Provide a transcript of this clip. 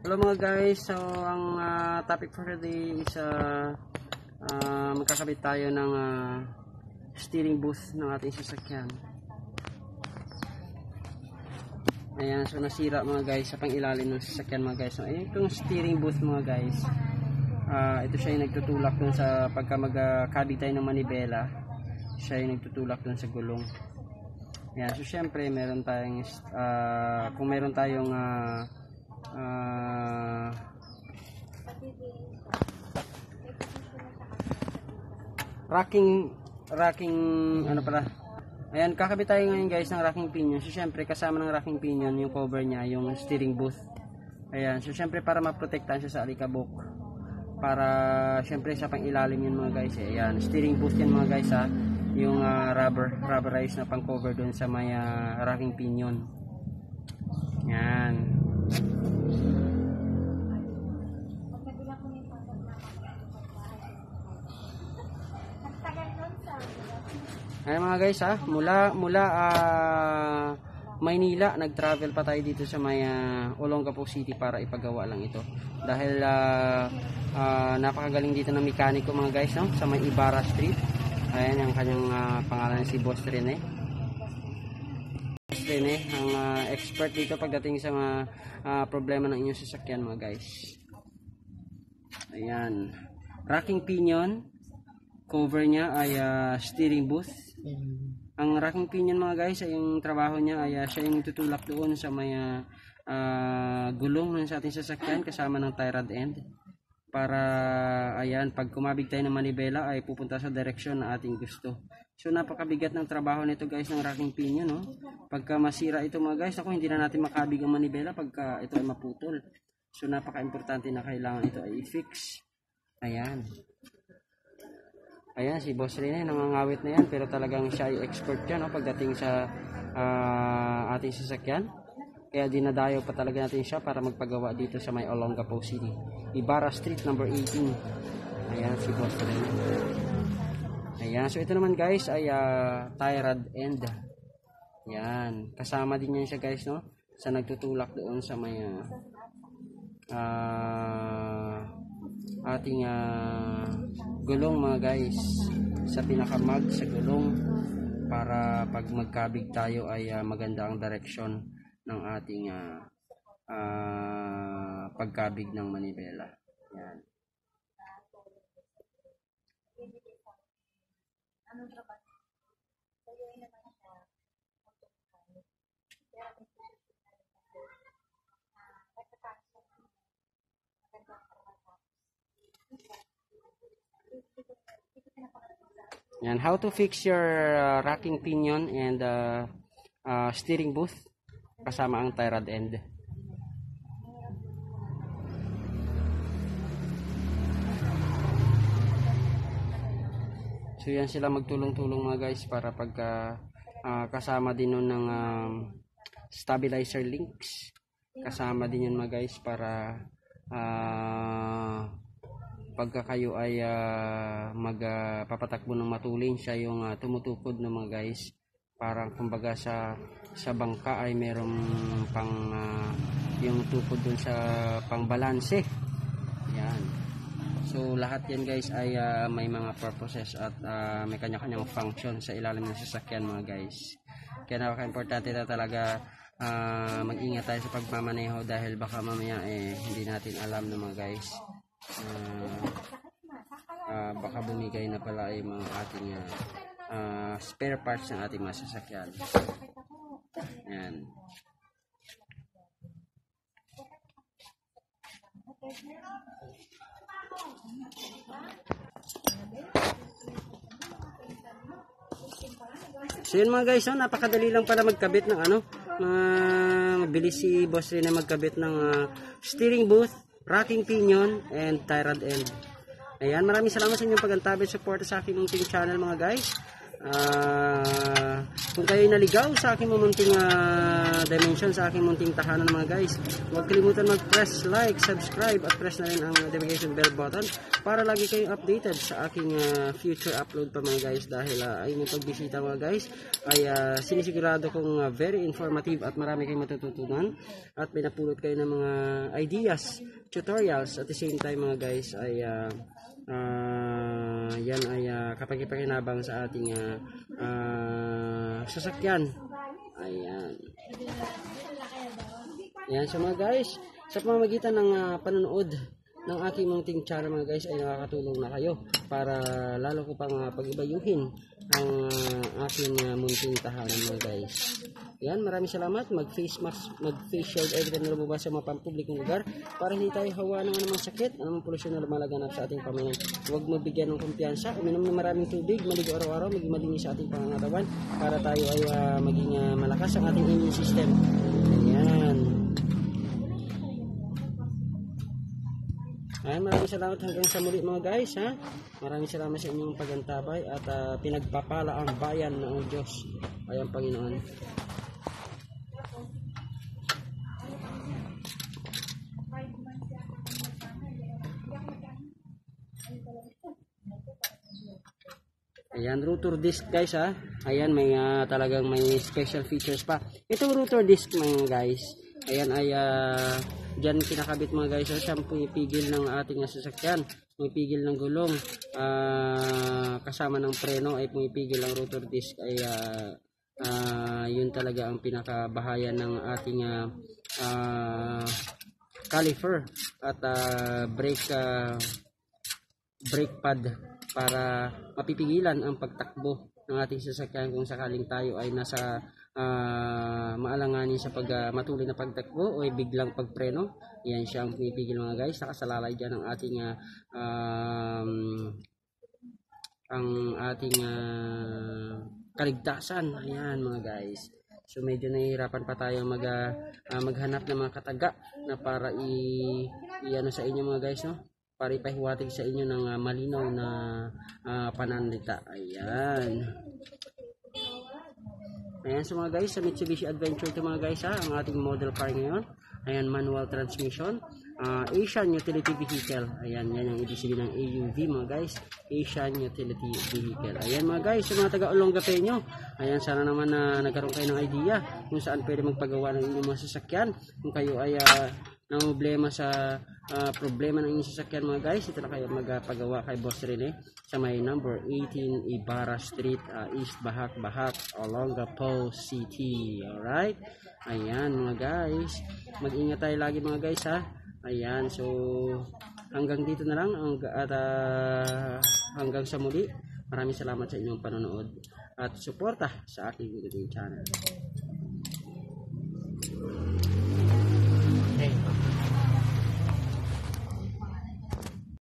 Hello mga guys, so ang ah, topic for today is uh, uh, magkakabit tayo ng ah, steering booth ng ating sasakyan. Ayan, so nasira mga guys sa pangilalim ng sasakyan mga guys. So, ayan itong steering booth mga guys. Ah, ito siya yung nagtutulak dun sa pagka magkabit tayo ng manibela. Siya yung nagtutulak dun sa gulong. Ayan, so syempre meron tayong ah, kung meron tayong ah, ah, racking racking ano pala. Ayan kakabit tayo ngayon guys ng racking pinion. So syempre kasama ng racking pinion yung cover niya yung steering booth. Ayan so syempre para maprotektahan siya sa alikabok. Para syempre sa pang ilalim yun mga guys eh. ayan steering booth yan mga guys ha yung ah, rubber rubberized na pang cover doon sa may ah, racking pinion. Yan Ayan mga guys ha, mula mula ah, Maynila nag-travel pa tayo dito sa may ah, Olongapo City para ipagawa lang ito. Dahil ah, ah, napakagaling dito ng mekaniko mga guys no, sa may Ibarra Street. Ayan ang kanyang ah, pangalan si Boss Rene. Boss Rene, ang ah, expert dito pagdating sa mga ah, problema ng inyong sasakyan mga guys. Ayan. Racking pinion, cover niya ay ah, steering booth. Ang racking pinion mga guys ay yung trabaho niya ay ah, siya yung tutulak doon sa may ah, gulong ng sa ating sasakyan kasama ng tie rod end para ayan pag kumabig tayo ng manibela ay pupunta sa direksyon na ating gusto. So napakabigat ng trabaho nito guys ng racking pinion no. Pagka masira ito mga guys ako hindi na natin makabig ang manibela pagka ito ay maputol. So napaka-importante na kailangan ito ay i-fix. Ayan. Ayan, si Boss Rene, nangangawit na yan, pero talagang siya ay expert yan, no, pagdating sa ah, ating sasakyan. Kaya dinadayo pa talaga natin siya para magpagawa dito sa may Olongapo City. Ibarra Street, number 18. Ayan, si Boss Rene. Ayan, so ito naman guys ay uh, tie rod end. Ayan, kasama din yan siya guys, no? Sa nagtutulak doon sa may ah, ah, ating ah, gulong mga guys sa pinakamag sa gulong para pag magkabig tayo ay ah, maganda ang direksyon ng ating ah, ah, pagkabig ng manibela. Yan. Yan, how to fix your uh, racking pinion and uh, uh, steering booth kasama ang tie rod end. So yan sila magtulong-tulong mga guys para pagka ah, kasama din nun ng um, stabilizer links. Kasama din yan mga guys para ah, pagka kayo ay ah, magpapatakbo ng matulin siya yung ah, tumutukod ng mga guys. Parang kumbaga sa sa bangka ay merong pang ah, yung tukod dun sa pangbalanse yan. So lahat yan guys ay ah, may mga purposes at ah, may kanya-kanyang function sa ilalim ng sasakyan mga guys. Kaya napaka-importante na talaga ah, mag-ingat tayo sa pagmamaneho dahil baka mamaya eh, hindi natin alam ng mga guys Ah, baka bumigay na pala ay mga ating ah, ah, spare parts ng ating mga sasakyan. Yan. So yun mga guys, no? napakadali lang pala magkabit ng ano, mga mabilis si boss rin na magkabit ng ah, steering booth, racking pinion, and tie end. Ayan, maraming salamat sa inyong pagantabi at support sa aking munting channel mga guys. Ah, kung kayo naligaw sa aking munting ah, dimension, sa aking munting tahanan mga guys, huwag kalimutan mag-press like, subscribe at press na rin ang notification bell button para lagi kayong updated sa aking ah, future upload pa mga guys. Dahil uh, ay yung pagbisita mga guys. Ay ah, sinisigurado kong ah, very informative at marami kayong matututunan at pinapulot kayo ng mga ideas, tutorials at the same time mga guys ay ah, Ah, yan ay uh, kapag-ipakinabang sa ating ah, ah, sasakyan. Ayan. Ayan so mga guys, sa pamamagitan ng ah, panonood ng aking munting channel mga guys ay nakakatulong na kayo para lalo ko pang uh, pag-ibayuhin ang ah, aking ah, munting tahanan mga guys. Yan, maraming salamat. Mag-face mask, mag-face shield every time na lumabas sa mga pampublikong lugar para hindi tayo hawa ng anumang sakit, anumang polusyon na lumalaganap sa ating pamilya. Huwag mabigyan ng kumpiyansa, uminom ng maraming tubig, maligo araw-araw, maging malinis sa ating pangangarawan para tayo ay ah, maging ah, malakas ang ating immune system. Ayan. Ay, maraming salamat hanggang sa muli mga guys, ha? Maraming salamat sa inyong pagantabay at ah, pinagpapala ang bayan ng Diyos. Ay ang Panginoon. Ayan, rotor disc guys ha. Ayan, may ah, talagang may special features pa. Itong rotor disc mga guys, ayan ay uh, dyan kinakabit mga guys. Siya ang pumipigil ng ating sasakyan. Pumipigil ng gulong. Ah, kasama ng preno ay pumipigil ang rotor disc. Ay ah, ah, yun talaga ang pinakabahayan ng ating ah, ah, caliper at ah, brake ah, brake pad para mapipigilan ang pagtakbo ng ating sasakyan kung sakaling tayo ay nasa ah, maalanganin sa pag ah, matuloy na pagtakbo o biglang pagpreno. Yan siya ang pinipigil mga guys. Nakasalalay dyan ang ating ah, um, ang ating ah, kaligtasan. Ayan mga guys. So medyo nahihirapan pa tayo mag, ah, maghanap ng mga kataga na para i, i ano sa inyo mga guys no para ipahiwatig sa inyo ng ah, malinaw na ah, pananalita. Ayan. Ayan so mga guys, sa Mitsubishi Adventure to mga guys ha, ang ating model car ngayon. Ayan, manual transmission. Ah, Asian Utility Vehicle. Ayan, yan ang ibig sabihin ng AUV mga guys. Asian Utility Vehicle. Ayan mga guys, sa mga taga Olongapeño. Ayan, sana naman na nagkaroon kayo ng idea kung saan pwede magpagawa ng inyong mga sasakyan. Kung kayo ay ah, ng problema sa ah, problema ng inyong sasakyan mga guys, ito na kayo magpagawa kay Boss Rene sa may number 18 Ibarra Street, ah, East Bahak Bahak, Olongapo City. Alright? Ayan mga guys. Mag-ingat tayo lagi mga guys ha. Ayan, so hanggang dito na lang ang, at ah, hanggang sa muli. Maraming salamat sa inyong panonood at suporta sa aking YouTube channel.